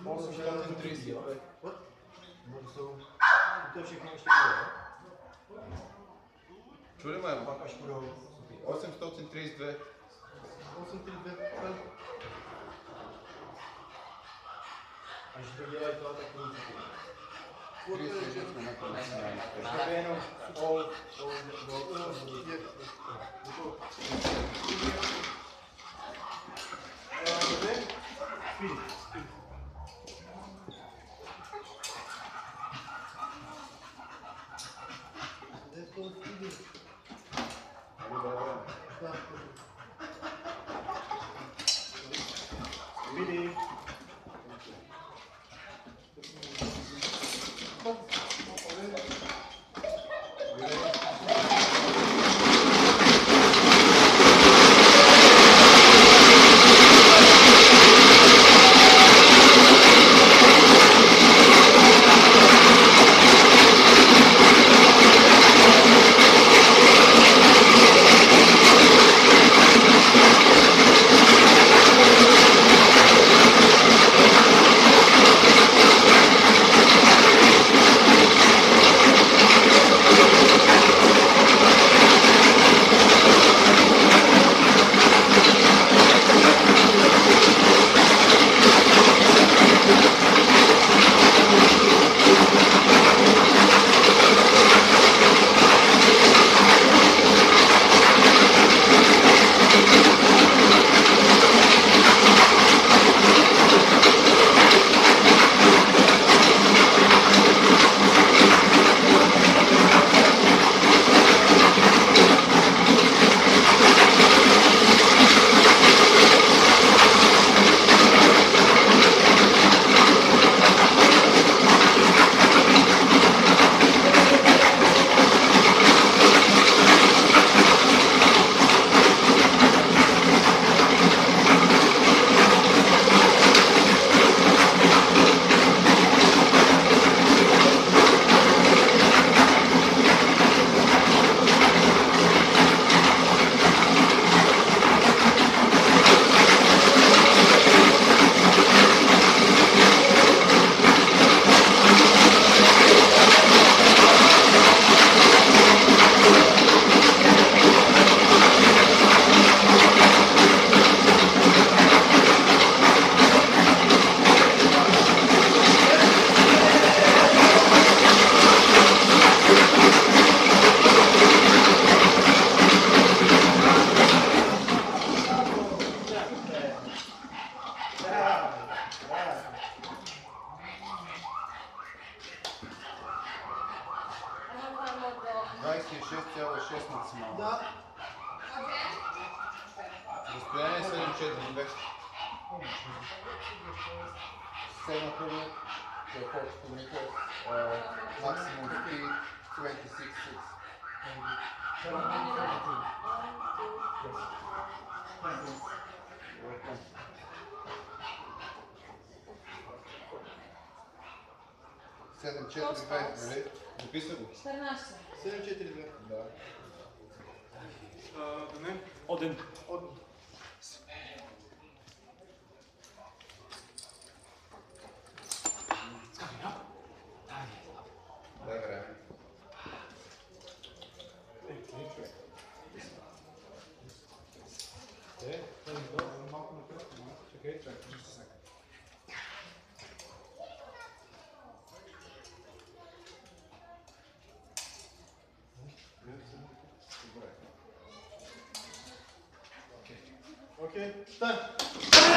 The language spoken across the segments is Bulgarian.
Можно сделать N3 сделать. Вот. Можно сделать. Это вообще, конечно, клево. Чули ме? Пока ще пробвам. 832. 832. А ще додела и това така не така. Ще бе едно... Ол... Ол... Ол... Ол... Ол... Ол... Peace. 7-4-2, нали? Записва го. 14. 7-4-2. Да. Денен? Оден. Оден. Okay, stand.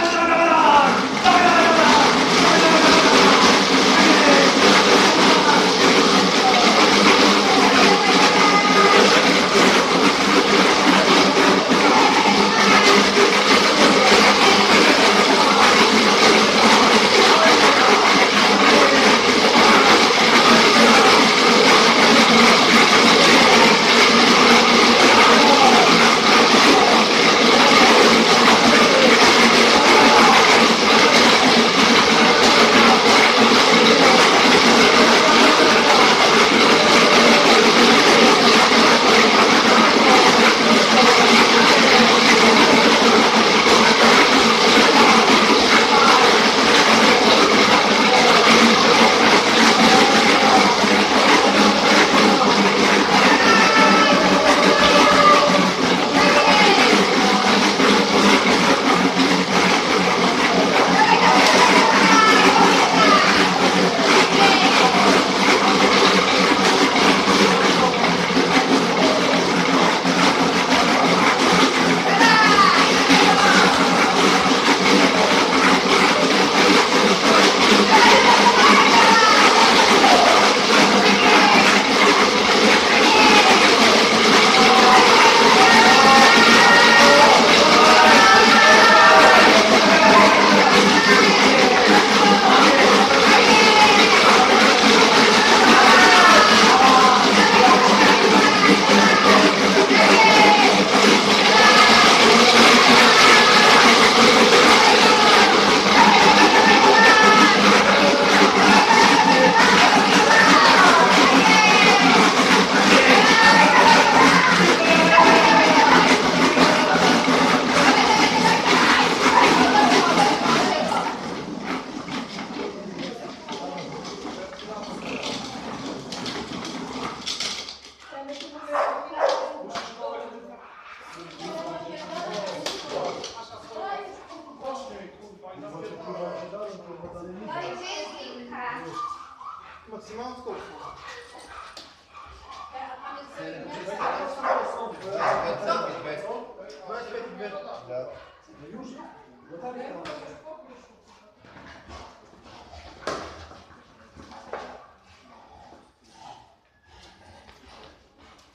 И 2. Да.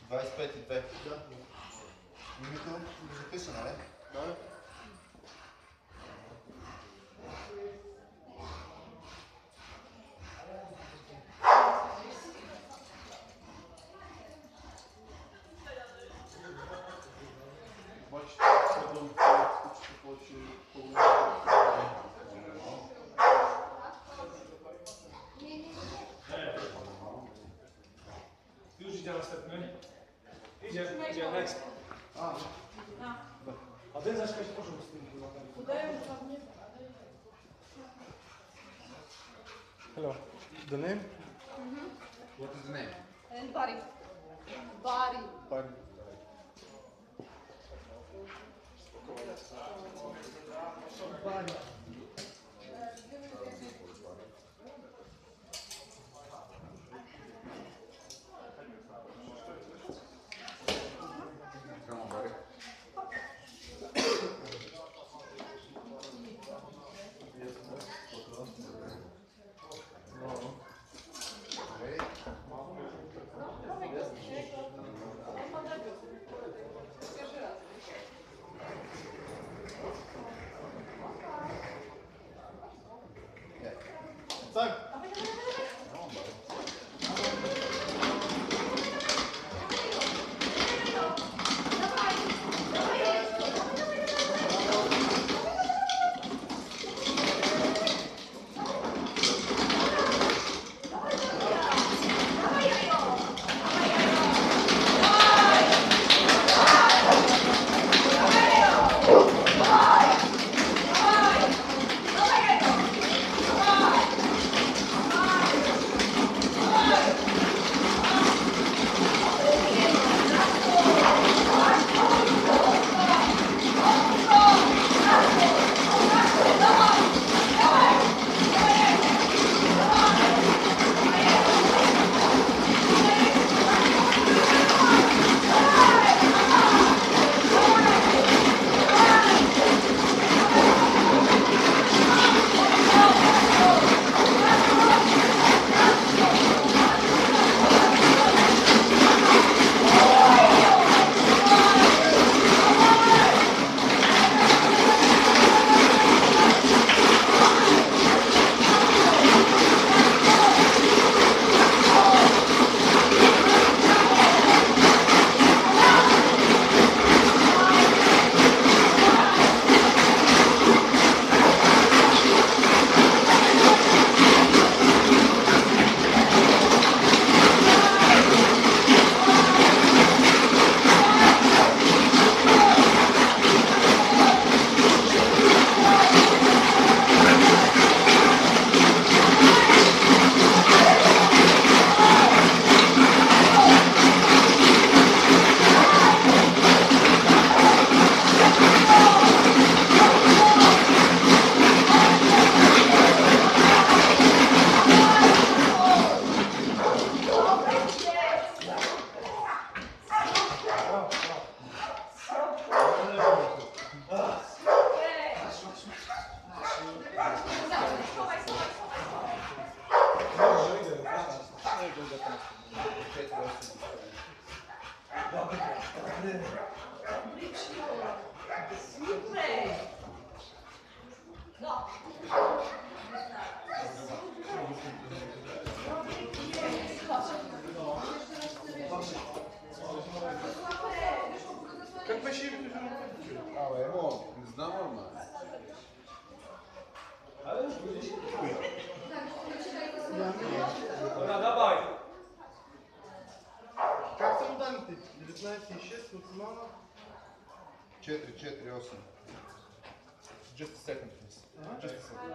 Двадесет пет и две. Името е записано, не? Да. siedziała setny? Idzie, idzie, next. A. A ten zaś ktoś poszedł z Hello. The name? Mm -hmm. What is the name? And Bari. Bari. Bari. Bari. Dobra, dawaj. Как са данните? 19,6 максимално? 4, 4, 8. Just a second, please. Just a second.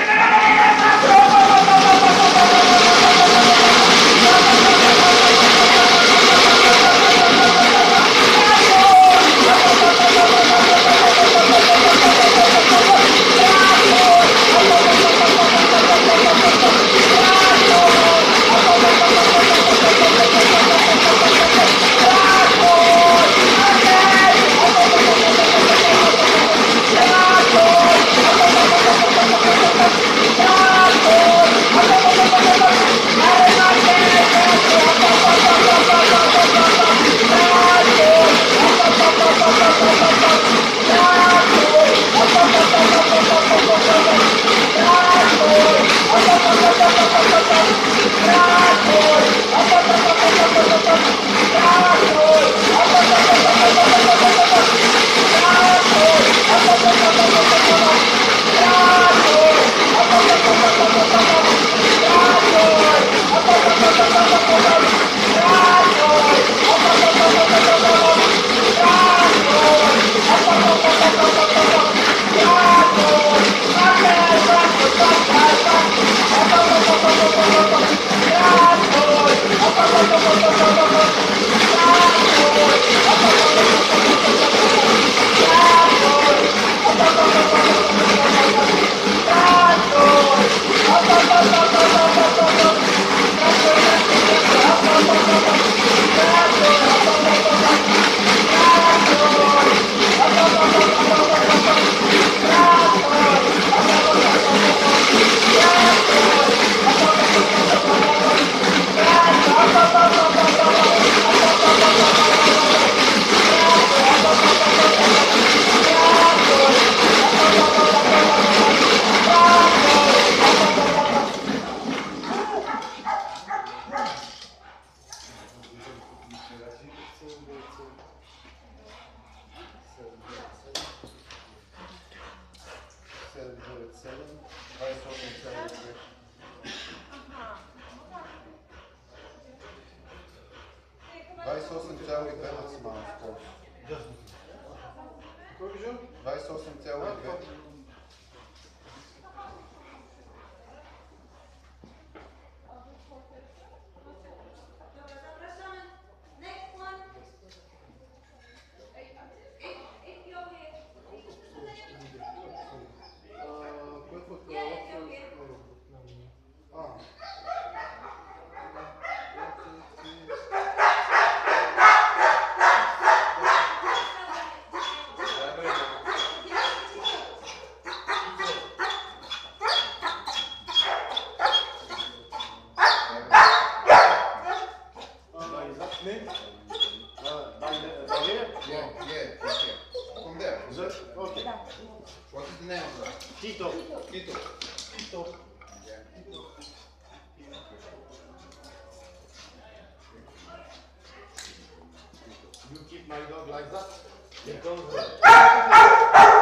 ハハハハ! dog like that, it goes.